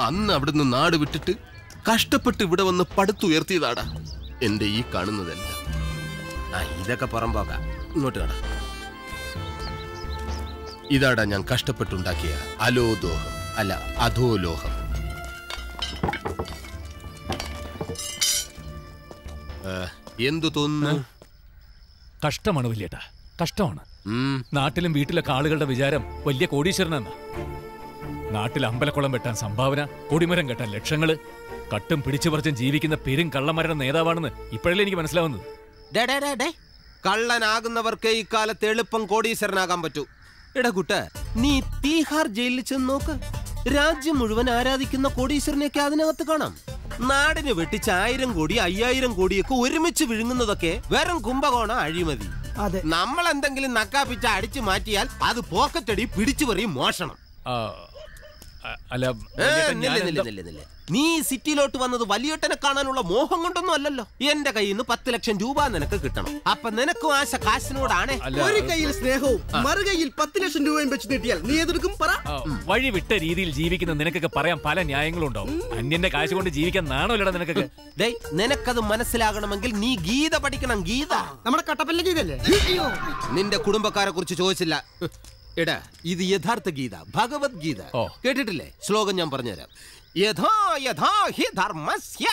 അന്ന് അവിടുന്ന് നാട് വിട്ടിട്ട് കഷ്ടപ്പെട്ട് ഇവിടെ വന്ന് പടുത്തുയർത്തിയതാടാ. എന്റെ ഈ കാണുന്നതെല്ലാം. ആ ഇതൊക്കെ പുറമ്പോക്കാം. ഇങ്ങോട്ട് കട ഇതാടാ ഞാൻ കഷ്ടപ്പെട്ടുണ്ടാക്കിയ അലോദോഹം. അല്ല അധോലോഹം. എന്തു തോന്നുന്നു? കഷ്ടമാണ് വലിയേട്ടാ. കഷ്ടമാണ്. നാട്ടിലും വീട്ടിലൊക്കെ ആളുകളുടെ വിചാരം വലിയ കോടീശ്വരനെന്നാ. നാട്ടിൽ അമ്പലക്കുളം വെട്ടാൻ സംഭാവന കൊടിമരം കെട്ടാൻ ലക്ഷങ്ങൾ കട്ടും പിടിച്ചു പറിച്ചും ജീവിക്കുന്ന പെരും കള്ളന്മാരുടെ നേതാവാണെന്ന് ഇപ്പോഴല്ലേ എനിക്ക് മനസ്സിലാവുന്നത്. ഡേ, ഡേ, ഡേ, ഡേ. കള്ളനാകുന്നവർക്ക് ഇക്കാലത്ത് എളുപ്പം കോടീശ്വരനാകാൻ പറ്റൂ. എടാ കുട്ട നീ തീഹാർ ജയിലിൽ ചെന്ന് നോക്ക്. രാജ്യം മുഴുവൻ ആരാധിക്കുന്ന കോടീശ്വരനെയൊക്കെ അതിനകത്ത് കാണാം. നാടിന് വെട്ടിച്ച് ആയിരം കോടി അയ്യായിരം കോടിയൊക്കെ ഒരുമിച്ച് വിഴുങ്ങുന്നതൊക്കെ വെറും കുംഭകോണ അഴിമതി. അതെ. നമ്മൾ എന്തെങ്കിലും നക്കാപ്പിച്ച അടിച്ചു മാറ്റിയാൽ അത് പോക്കറ്റടി പിടിച്ചു പറയും മോഷണം. അല്ല. നീ സിറ്റിയിലോട്ട് വന്നത് വലിയേട്ടനെ കാണാനുള്ള മോഹം കൊണ്ടൊന്നും അല്ലല്ലോ. എന്റെ കയ്യിൽ നിന്ന് പത്ത് ലക്ഷം രൂപ നിനക്ക് കിട്ടണം. അപ്പൊ നിനക്കും ആശ കാശിനോടാണ്. ഒരു കയ്യിൽ സ്നേഹവും മറുകൈയിൽ പത്ത് ലക്ഷം രൂപയും വെച്ച് നീട്ടിയാൽ നീ എതിർക്കും പറ. വഴി വിട്ട രീതിയിൽ ജീവിക്കുന്ന നിനക്കൊക്കെ പറയാൻ പല ന്യായങ്ങളും ഉണ്ടാവും അന്യന്റെ കാശ് കൊണ്ട് ജീവിക്കാൻ നാണമില്ലടാ നിനക്കൊക്കെ. ഡേയ് നിനക്കത് മനസ്സിലാകണമെങ്കിൽ നീ ഗീത പഠിക്കണം ഗീത. നമ്മുടെ കട്ടപ്പല്ല ഗീതല്ലേ നിന്റെ കുടുംബക്കാരെ കുറിച്ച് ചോദിച്ചില്ല. എടാ ഇത് യഥാർത്ഥ ഗീത ഭഗവത്ഗീത ഗീത. കേട്ടിട്ടില്ലേ? ശ്ലോകം ഞാൻ പറഞ്ഞുതരാം. യഥാ യഥാ ഹി ധർമ്മസ്യ.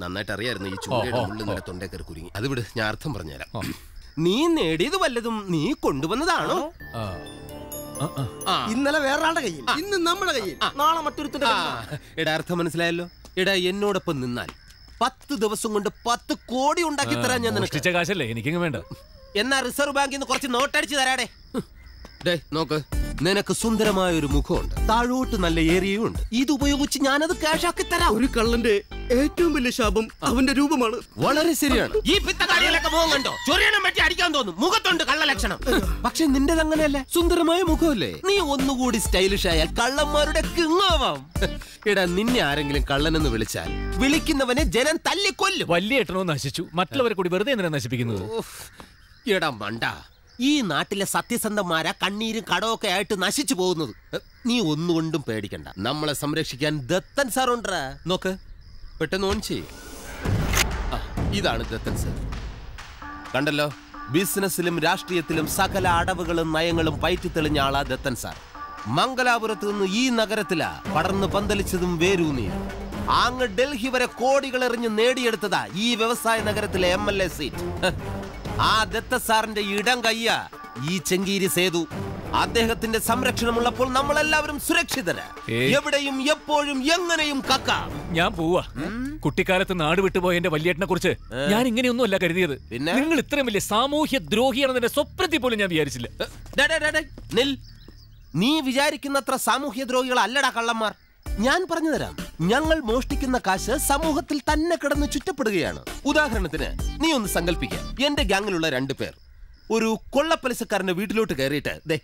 നന്നായിട്ട് അറിയായിരുന്നു ഈ ചൂരയുടെ ഉള്ളിൽ നിന്ന് നിന്റെ തൊണ്ടേ കയറി കുരുങ്ങി. അത് വിട് ഞാൻ അർത്ഥം പറഞ്ഞുതരാം. നീ നേടിയത് വല്ലതും നീ കൊണ്ടുവന്നതാണോ. ഇന്നലെ വേറൊരാളുടെ കയ്യിൽ ഇന്ന് നമ്മുടെ കയ്യിൽ നാളെ മറ്റൊരുത്തിന്റെ കയ്യിൽ എടാ അർത്ഥം മനസ്സിലായല്ലോ? എടാ എന്നോടൊപ്പം നിന്നാൽ പത്ത് ദിവസം കൊണ്ട് പത്ത് കോടി ഉണ്ടാക്കി തരാൻ ഞാൻ നിനക്ക്. കാശല്ലേ എനിക്ക് വേണ്ട. എന്നാ റിസർവ് ബാങ്കിൽ നിന്ന് കുറച്ച് നോട്ടടിച്ച് തരാടേ. ഡേ നോക്ക്. നിനക്ക് സുന്ദരമായ ഒരു മുഖമുണ്ട്. താഴോട്ട് നല്ല ഏരിയയും ഉണ്ട്. ഇത് ഉപയോഗിച്ച് ഞാനത് ക്യാഷാക്കി തരാം. ഒരു കള്ളന്റെ ഏറ്റവും വലിയ ശാപം അവന്റെ രൂപമാണ്. വളരെ ശരിയാണ്. ഈ പിത്തകാടിയിലൊക്കെ മുഖം കണ്ടോ? ചൊറിയണം പറ്റി അടിക്കാൻ തോന്നും. മുഖത്തുണ്ട് കള്ള ലക്ഷണം പക്ഷെ നിന്റേത് അങ്ങനെയല്ല സുന്ദരമായ മുഖമല്ലേ? നീ ഒന്നുകൂടി സ്റ്റൈലിഷ് ആയാൽ കള്ളന്മാരുടെ കിങ്ങാവാം. എടാ നിന്നെ ആരെങ്കിലും കള്ളനെന്ന് വിളിച്ചാൽ വിളിക്കുന്നവനെ ജനം തല്ലിക്കൊല്ലും. വലിയ എട്ടണോ നശിച്ചു. മറ്റുള്ളവരെ കൂടി വെറുതെ എന്തിനാ നശിപ്പിക്കുന്നത്. എടാ മണ്ട. ഈ നാട്ടിലെ സത്യസന്ധന്മാരാ കണ്ണീരും കടമൊക്കെ ആയിട്ട് നശിച്ചു പോകുന്നത്. നീ ഒന്നുകൊണ്ടും പേടിക്കണ്ട. നമ്മളെ സംരക്ഷിക്കാൻ ദത്തൻ സാർ നോക്ക് പെട്ടെന്ന് ഓൺ ചെയ്യും. ഇതാണ് ദത്തൻ സർ കണ്ടല്ലോ? ബിസിനസ്സിലും രാഷ്ട്രീയത്തിലും സകല അടവുകളും നയങ്ങളും പയറ്റിത്തെളിഞ്ഞ ആളാ ദത്തൻ സാർ മംഗലാപുരത്ത് നിന്ന് ഈ നഗരത്തിലാ പടർന്ന് പന്തലിച്ചതും വേരൂന്നിയും അങ്ങ് ഡൽഹി വരെ കോടികൾ എറിഞ്ഞ് നേടിയെടുത്തതാ ഈ വ്യവസായ നഗരത്തിലെ എം എൽ എ സീറ്റ് ആ ദത്ത സാറിന്റെ ഇടം കയ്യ ഈ ചെങ്കീരി സേതു. അദ്ദേഹത്തിന്റെ സംരക്ഷണമുള്ളപ്പോൾ നമ്മൾ എല്ലാവരും സുരക്ഷിതര് എവിടെയും എപ്പോഴും എങ്ങനെയും കക്കാം. ഞാൻ പോവാ. കുട്ടിക്കാലത്ത് നാട് വിട്ടുപോയ എന്റെ വല്യേട്ടനെ കുറിച്ച് ഞാൻ ഇങ്ങനെയൊന്നും അല്ല കരുതിയത്. പിന്നെ? നിങ്ങൾ ഇത്രയും വലിയ സാമൂഹ്യ ദ്രോഹിയാണെന്ന് എന്റെ സ്വപ്നത്തിൽ പോലും ഞാൻ വിചാരിച്ചില്ല. നീ വിചാരിക്കുന്നത്ര സാമൂഹ്യ ദ്രോഹികൾ അല്ലടാ കള്ളന്മാർ. ഞാൻ പറഞ്ഞു തരാം. ഞങ്ങൾ മോഷ്ടിക്കുന്ന കാശ് സമൂഹത്തിൽ തന്നെ കിടന്ന് ചുറ്റപ്പെടുകയാണ്. ഉദാഹരണത്തിന് നീ ഒന്ന് സങ്കല്പിക്കുക എന്റെ ഗ്യാങ്ങിലുള്ള രണ്ടു പേർ. ഒരു കൊള്ളപ്പലിസക്കാരന്റെ വീട്ടിലോട്ട് കയറിയിട്ട് ദേ